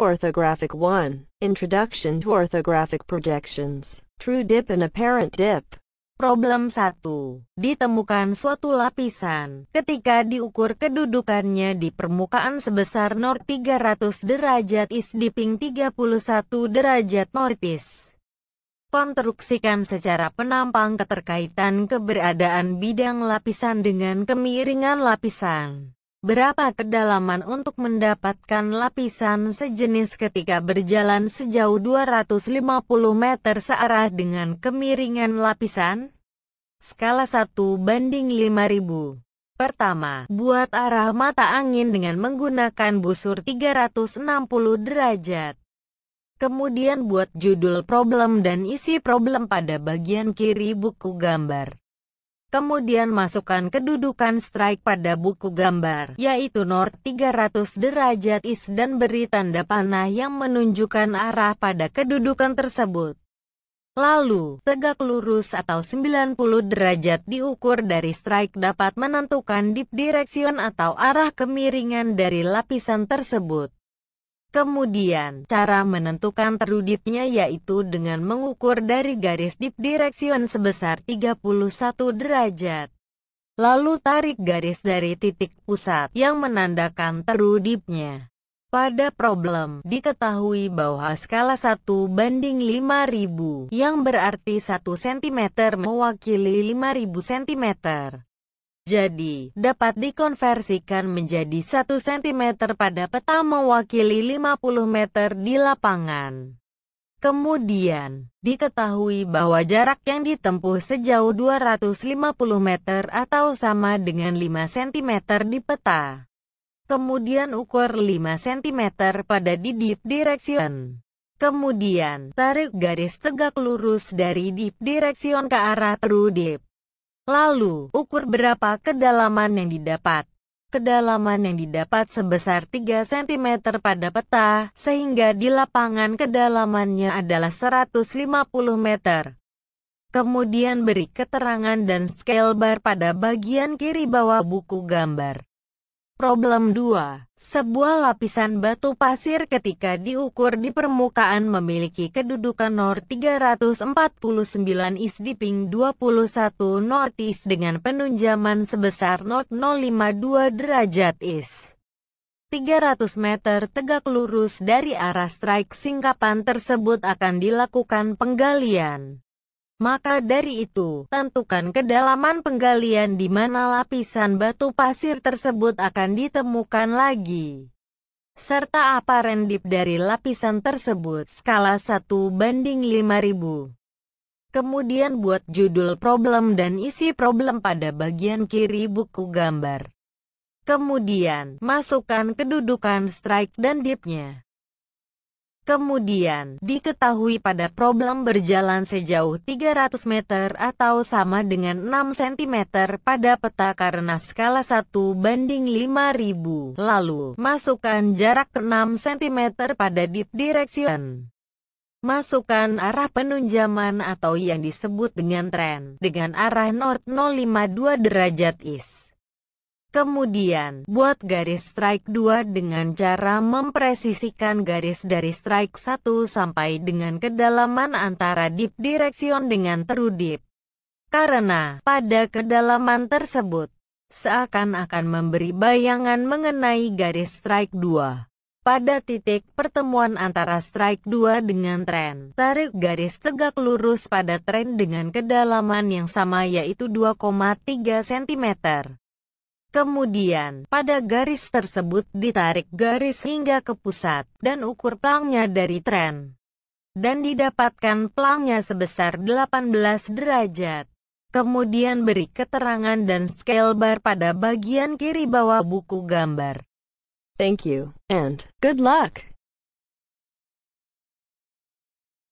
Orthographic 1. Introduction to Orthographic Projections. True dip and apparent dip. Problem 1. Ditemukan suatu lapisan ketika diukur kedudukannya di permukaan sebesar Nord 300 derajat is dipping 31 derajat nortis. Konstruksikan secara penampang keterkaitan keberadaan bidang lapisan dengan kemiringan lapisan. Berapa kedalaman untuk mendapatkan lapisan sejenis ketika berjalan sejauh 250 meter searah dengan kemiringan lapisan? Skala 1 banding 5000 Pertama, buat arah mata angin dengan menggunakan busur 360 derajat. Kemudian buat judul problem dan isi problem pada bagian kiri buku gambar. Kemudian masukkan kedudukan strike pada buku gambar, yaitu North 300 derajat is dan beri tanda panah yang menunjukkan arah pada kedudukan tersebut. Lalu, tegak lurus atau 90 derajat diukur dari strike dapat menentukan deep direction atau arah kemiringan dari lapisan tersebut. Kemudian, cara menentukan terudipnya yaitu dengan mengukur dari garis deep direction sebesar 31 derajat. Lalu tarik garis dari titik pusat yang menandakan terudipnya. Pada problem, diketahui bahwa skala 1 banding 5000 yang berarti 1 cm mewakili 5000 cm. Jadi, dapat dikonversikan menjadi 1 cm pada peta mewakili 50 meter di lapangan. Kemudian, diketahui bahwa jarak yang ditempuh sejauh 250 meter atau sama dengan 5 cm di peta. Kemudian ukur 5 cm pada di deep direction. Kemudian, tarik garis tegak lurus dari deep direction ke arah true deep. Lalu, ukur berapa kedalaman yang didapat. Kedalaman yang didapat sebesar 3 cm pada peta, sehingga di lapangan kedalamannya adalah 150 meter. Kemudian beri keterangan dan scale bar pada bagian kiri bawah buku gambar. Problem 2. Sebuah lapisan batu pasir ketika diukur di permukaan memiliki kedudukan Nord 349 is dipping 21 northeast dengan penunjaman sebesar Nord 052 derajat is. 300 meter tegak lurus dari arah strike singkapan tersebut akan dilakukan penggalian. Maka dari itu, tentukan kedalaman penggalian di mana lapisan batu pasir tersebut akan ditemukan lagi. Serta apa rendip dari lapisan tersebut skala 1 banding 5000. Kemudian buat judul problem dan isi problem pada bagian kiri buku gambar. Kemudian, masukkan kedudukan strike dan dipnya. Kemudian, diketahui pada problem berjalan sejauh 300 meter atau sama dengan 6 cm pada peta karena skala 1 banding 5000. Lalu, masukkan jarak 6 cm pada deep direction. Masukkan arah penunjaman atau yang disebut dengan tren dengan arah north 052 derajat is. Kemudian, buat garis strike 2 dengan cara mempresisikan garis dari strike 1 sampai dengan kedalaman antara deep direction dengan true deep. Karena, pada kedalaman tersebut, seakan-akan memberi bayangan mengenai garis strike 2. Pada titik pertemuan antara strike 2 dengan tren, tarik garis tegak lurus pada tren dengan kedalaman yang sama yaitu 2,3 cm. Kemudian, pada garis tersebut ditarik garis hingga ke pusat, dan ukur pelangnya dari tren. Dan didapatkan pelangnya sebesar 18 derajat. Kemudian beri keterangan dan scale bar pada bagian kiri bawah buku gambar. Thank you, and good luck!